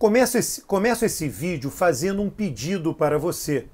Começo esse, começo esse vídeo fazendo um pedido para você,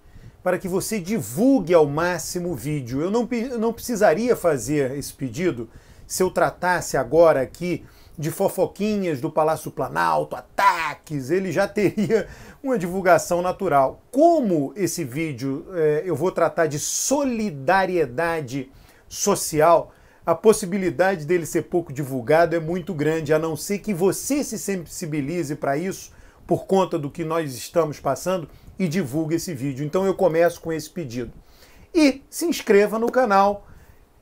para que você divulgue ao máximo o vídeo. Eu não, eu não precisaria fazer esse pedido se eu tratasse agora aqui de fofoquinhas do Palácio Planalto, ataques, ele já teria uma divulgação natural. Como esse vídeo é, eu vou tratar de solidariedade social, a possibilidade dele ser pouco divulgado é muito grande, a não ser que você se sensibilize para isso por conta do que nós estamos passando e divulgue esse vídeo. Então eu começo com esse pedido. E se inscreva no canal,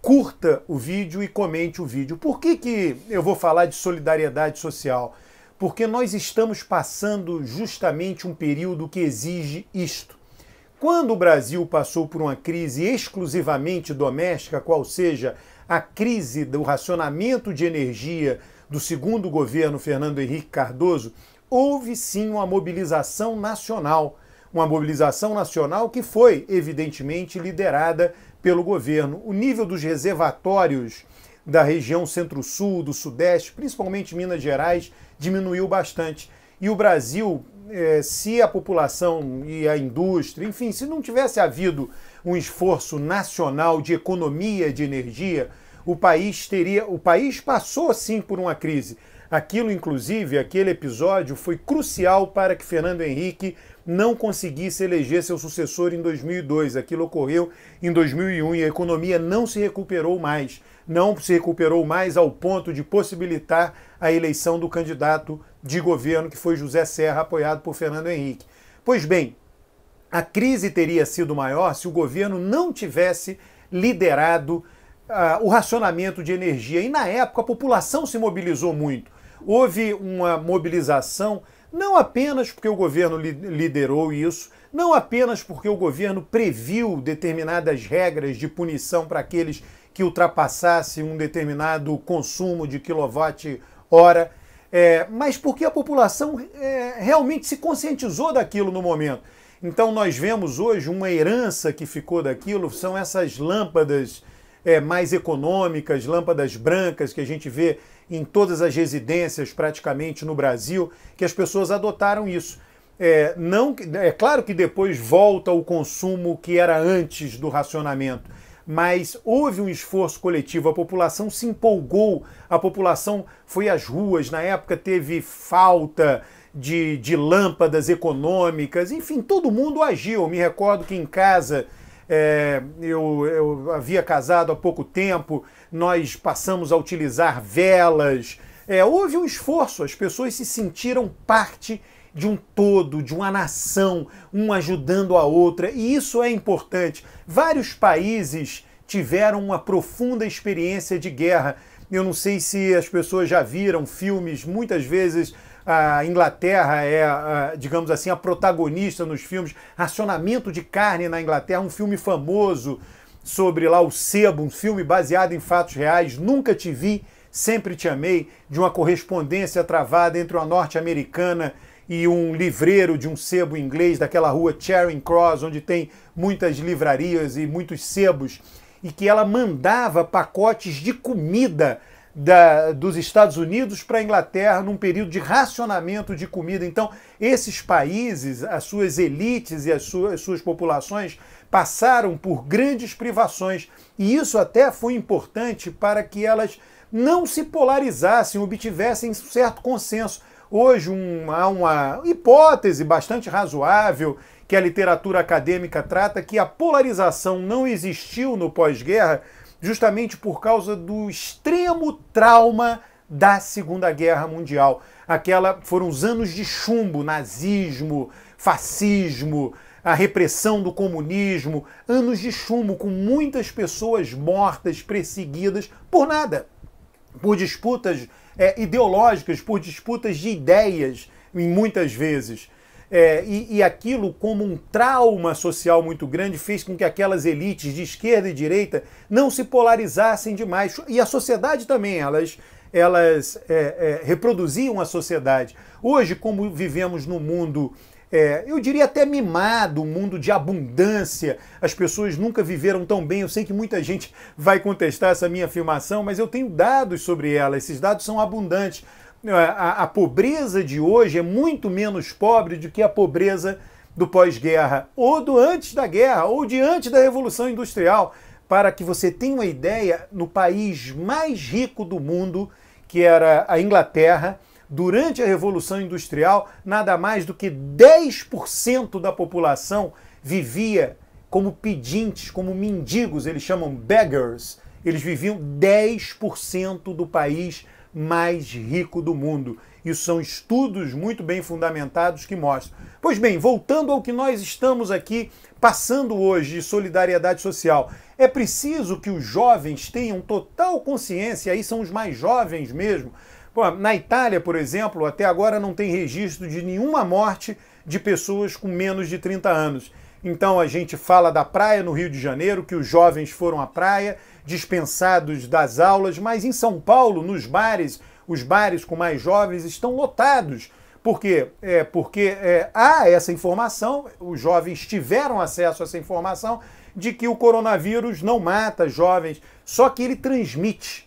curta o vídeo e comente o vídeo. Por que, que eu vou falar de solidariedade social? Porque nós estamos passando justamente um período que exige isto. Quando o Brasil passou por uma crise exclusivamente doméstica, qual seja a crise do racionamento de energia do segundo governo Fernando Henrique Cardoso, houve sim uma mobilização nacional. Uma mobilização nacional que foi, evidentemente, liderada pelo governo. O nível dos reservatórios da região centro-sul, do sudeste, principalmente Minas Gerais, diminuiu bastante. E o Brasil, eh, se a população e a indústria, enfim, se não tivesse havido um esforço nacional de economia de energia, o país teria. O país passou sim por uma crise. Aquilo, inclusive, aquele episódio foi crucial para que Fernando Henrique não conseguisse eleger seu sucessor em 2002. Aquilo ocorreu em 2001 e a economia não se recuperou mais. Não se recuperou mais ao ponto de possibilitar a eleição do candidato de governo, que foi José Serra, apoiado por Fernando Henrique. Pois bem, a crise teria sido maior se o governo não tivesse liderado uh, o racionamento de energia. E na época a população se mobilizou muito. Houve uma mobilização não apenas porque o governo liderou isso, não apenas porque o governo previu determinadas regras de punição para aqueles que ultrapassassem um determinado consumo de quilowatt-hora, é, mas porque a população é, realmente se conscientizou daquilo no momento. Então nós vemos hoje uma herança que ficou daquilo, são essas lâmpadas é, mais econômicas, lâmpadas brancas que a gente vê em todas as residências praticamente no Brasil, que as pessoas adotaram isso. É, não, é claro que depois volta o consumo que era antes do racionamento, mas houve um esforço coletivo, a população se empolgou, a população foi às ruas, na época teve falta de, de lâmpadas econômicas, enfim, todo mundo agiu. Me recordo que em casa, é, eu, eu havia casado há pouco tempo, nós passamos a utilizar velas. É, houve um esforço, as pessoas se sentiram parte de um todo, de uma nação, um ajudando a outra, e isso é importante. Vários países tiveram uma profunda experiência de guerra. Eu não sei se as pessoas já viram filmes, muitas vezes a Inglaterra é, digamos assim, a protagonista nos filmes. Racionamento de Carne na Inglaterra, um filme famoso sobre lá o sebo, um filme baseado em fatos reais. Nunca te vi, sempre te amei, de uma correspondência travada entre uma norte-americana e um livreiro de um sebo inglês daquela rua Charing Cross, onde tem muitas livrarias e muitos sebos, e que ela mandava pacotes de comida da, dos Estados Unidos para a Inglaterra num período de racionamento de comida. Então, esses países, as suas elites e as suas, as suas populações passaram por grandes privações. E isso até foi importante para que elas não se polarizassem, obtivessem certo consenso. Hoje há uma hipótese bastante razoável que a literatura acadêmica trata que a polarização não existiu no pós-guerra justamente por causa do extremo trauma da Segunda Guerra Mundial. Aquela foram os anos de chumbo, nazismo, fascismo, a repressão do comunismo, anos de chumbo com muitas pessoas mortas, perseguidas por nada, por disputas é, ideológicas, por disputas de ideias, muitas vezes. É, e, e, aquilo, como um trauma social muito grande, fez com que aquelas elites de esquerda e direita não se polarizassem demais. E a sociedade também, elas, elas é, é, reproduziam a sociedade. Hoje, como vivemos num mundo, é, eu diria até mimado, um mundo de abundância, as pessoas nunca viveram tão bem. Eu sei que muita gente vai contestar essa minha afirmação, mas eu tenho dados sobre ela, esses dados são abundantes a, a pobreza de hoje é muito menos pobre do que a pobreza do pós-guerra, ou do antes da guerra, ou de antes da Revolução Industrial. Para que você tenha uma ideia, no país mais rico do mundo, que era a Inglaterra, durante a Revolução Industrial, nada mais do que 10% da população vivia como pedintes, como mendigos, eles chamam beggars. Eles viviam 10% do país mais rico do mundo. Isso são estudos muito bem fundamentados que mostram. Pois bem, voltando ao que nós estamos aqui passando hoje de solidariedade social, é preciso que os jovens tenham total consciência, aí são os mais jovens mesmo. Na Itália, por exemplo, até agora não tem registro de nenhuma morte de pessoas com menos de 30 anos. Então a gente fala da praia no Rio de Janeiro, que os jovens foram à praia, dispensados das aulas, mas em São Paulo, nos bares, os bares com mais jovens estão lotados. Por quê? É, porque é, há essa informação, os jovens tiveram acesso a essa informação de que o coronavírus não mata jovens, só que ele transmite.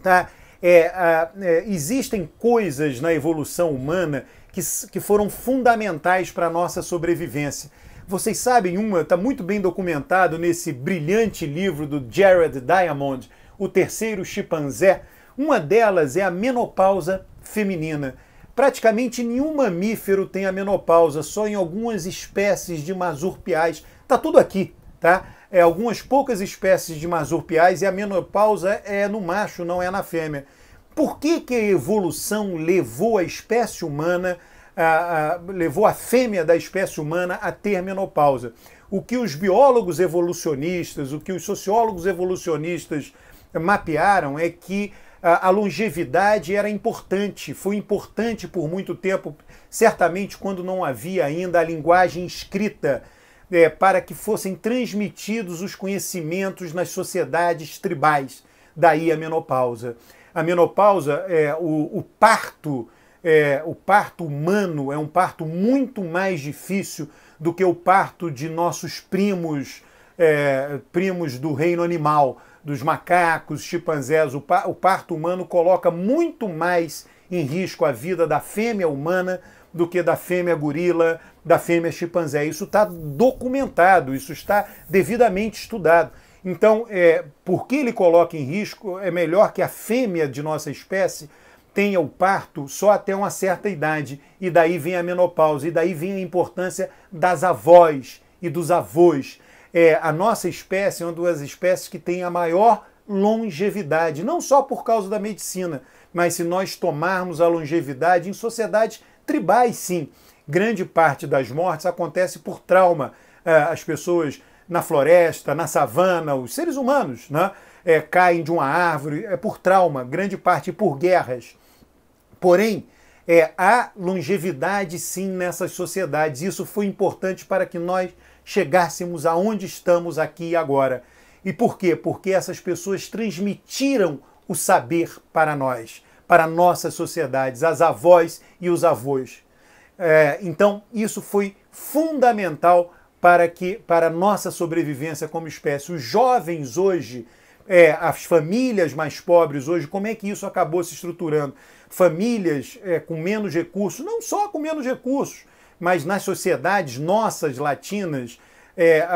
Tá? É, é, existem coisas na evolução humana que, que foram fundamentais para a nossa sobrevivência. Vocês sabem uma, está muito bem documentado nesse brilhante livro do Jared Diamond, O Terceiro Chimpanzé. Uma delas é a menopausa feminina. Praticamente nenhum mamífero tem a menopausa, só em algumas espécies de masurpiais. Tá tudo aqui, tá? É algumas poucas espécies de masurpiais e a menopausa é no macho, não é na fêmea. Por que, que a evolução levou a espécie humana a, a, levou a fêmea da espécie humana a ter menopausa. O que os biólogos evolucionistas, o que os sociólogos evolucionistas mapearam é que a, longevidade era importante, foi importante por muito tempo, certamente quando não havia ainda a linguagem escrita. É, para que fossem transmitidos os conhecimentos nas sociedades tribais. Daí a menopausa. A menopausa, é, o, o parto é, o parto humano é um parto muito mais difícil do que o parto de nossos primos, é, primos do reino animal, dos macacos, chimpanzés. O, o parto humano coloca muito mais em risco a vida da fêmea humana do que da fêmea gorila, da fêmea chimpanzé. Isso está documentado, isso está devidamente estudado. Então, é, por que ele coloca em risco? É melhor que a fêmea de nossa espécie tenha o parto só até uma certa idade, e daí vem a menopausa, e daí vem a importância das avós e dos avós. É, a nossa espécie é uma das espécies que tem a maior longevidade, não só por causa da medicina, mas se nós tomarmos a longevidade em sociedades tribais, sim. Grande parte das mortes acontece por trauma. É, as pessoas na floresta, na savana, os seres humanos, né? É, caem de uma árvore, é por trauma, grande parte por guerras. Porém, é, há longevidade sim nessas sociedades. Isso foi importante para que nós chegássemos aonde estamos aqui e agora. E por quê? Porque essas pessoas transmitiram o saber para nós, para nossas sociedades, as avós e os avós. É, então, isso foi fundamental para que para nossa sobrevivência como espécie. Os jovens hoje, é, as famílias mais pobres hoje, como é que isso acabou se estruturando? Famílias é, com menos recursos, não só com menos recursos, mas nas sociedades nossas latinas, é,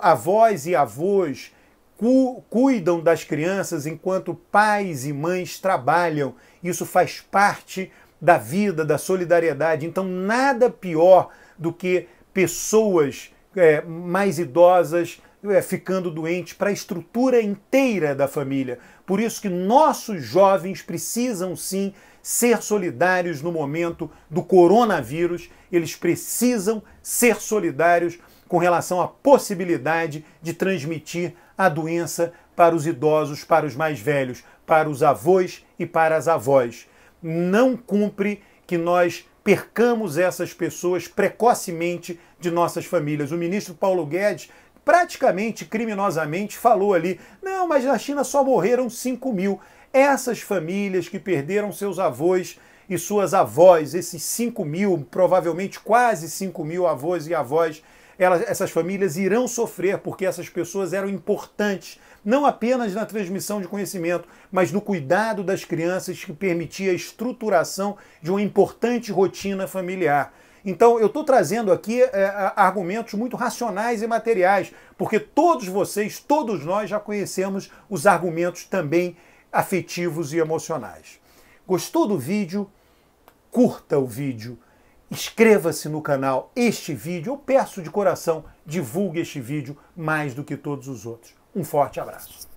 avós e avós cu cuidam das crianças enquanto pais e mães trabalham. Isso faz parte da vida, da solidariedade. Então, nada pior do que pessoas é, mais idosas ficando doentes para a estrutura inteira da família. Por isso que nossos jovens precisam sim ser solidários no momento do coronavírus, eles precisam ser solidários com relação à possibilidade de transmitir a doença para os idosos, para os mais velhos, para os avós e para as avós. Não cumpre que nós percamos essas pessoas precocemente de nossas famílias. O ministro Paulo Guedes praticamente criminosamente falou ali: não, mas na China só morreram 5 mil. Essas famílias que perderam seus avós e suas avós, esses 5 mil, provavelmente quase 5 mil avós e avós, elas, essas famílias irão sofrer porque essas pessoas eram importantes, não apenas na transmissão de conhecimento, mas no cuidado das crianças que permitia a estruturação de uma importante rotina familiar. Então, eu estou trazendo aqui é, argumentos muito racionais e materiais, porque todos vocês, todos nós já conhecemos os argumentos também afetivos e emocionais. Gostou do vídeo? Curta o vídeo, inscreva-se no canal. Este vídeo, eu peço de coração, divulgue este vídeo mais do que todos os outros. Um forte abraço.